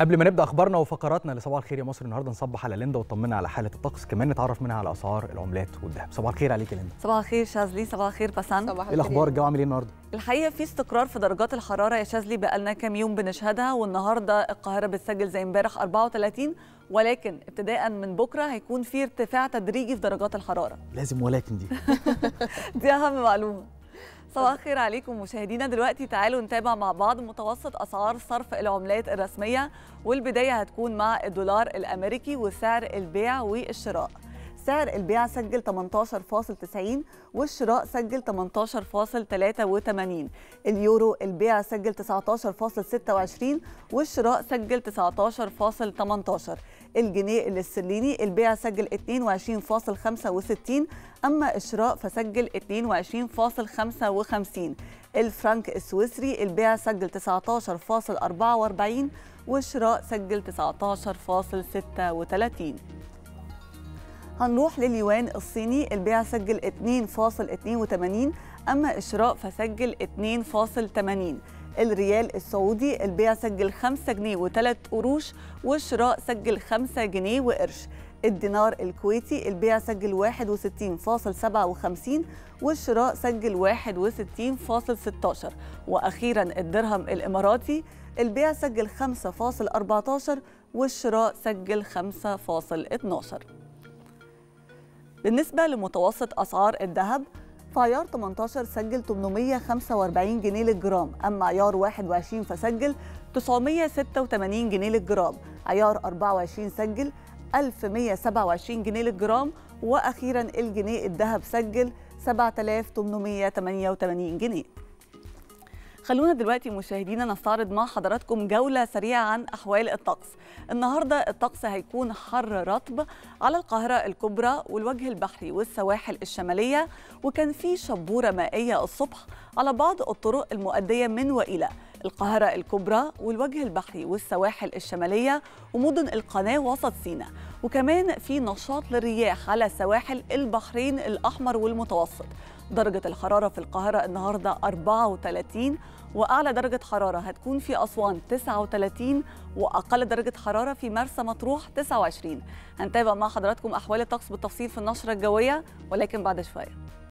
قبل ما نبدأ أخبارنا وفقراتنا لصباح الخير يا مصر النهارده نصبح على ليندا وطمنا على حالة الطقس. كمان نتعرف منها على أسعار العملات والذهب. صباح الخير عليك يا ليندا. صباح الخير شاذلي صباح الخير بسان صباح إيه الأخبار؟ الجو عامل إيه النهارده؟ الحقيقة في استقرار في درجات الحرارة يا شاذلي بقالنا كام يوم بنشهدها والنهاردة القاهرة بتسجل زي امبارح 34 ولكن ابتداء من بكرة هيكون في ارتفاع تدريجي في درجات الحرارة. لازم ولكن دي. دي أهم معلومة. صباح الخير عليكم مشاهدينا. دلوقتي تعالوا نتابع مع بعض متوسط أسعار صرف العملات الرسمية والبداية هتكون مع الدولار الأمريكي وسعر البيع والشراء. سعر البيع سجل 18.90 والشراء سجل 18.83 اليورو البيع سجل 19.26 والشراء سجل 19.18 الجنيه الاسترليني البيع سجل 22.65 أما الشراء فسجل 22.55 الفرنك السويسري البيع سجل 19.44 والشراء سجل 19.36 هنروح لليوان الصيني البيع سجل 2.82 أما الشراء فسجل 2.80 الريال السعودي البيع سجل 5 جنيه و3 قروش والشراء سجل 5 جنيه وقرش. الدينار الكويتي البيع سجل 61.57 والشراء سجل 61.16 وأخيرا الدرهم الإماراتي البيع سجل 5.14 والشراء سجل 5.12 بالنسبة لمتوسط أسعار الذهب فعيار 18 سجل 845 جنيه للجرام أما عيار 21 فسجل 986 جنيه للجرام عيار 24 سجل 1127 جنيه للجرام وأخيرا الجنيه الذهب سجل 7888 جنيه. خلونا دلوقتي مشاهدينا نستعرض مع حضراتكم جولة سريعة عن أحوال الطقس. النهاردة الطقس هيكون حر رطب على القاهرة الكبرى والوجه البحري والسواحل الشمالية وكان في شبورة مائية الصبح على بعض الطرق المؤدية من وإلى القاهرة الكبرى والوجه البحري والسواحل الشمالية ومدن القناة وسط سيناء. وكمان في نشاط للرياح على سواحل البحرين الأحمر والمتوسط. درجة الحرارة في القاهرة النهاردة 34 وأعلى درجة حرارة هتكون في أسوان 39 وأقل درجة حرارة في مرسى مطروح 29 هنتابع مع حضراتكم أحوال الطقس بالتفصيل في النشرة الجوية ولكن بعد شوية.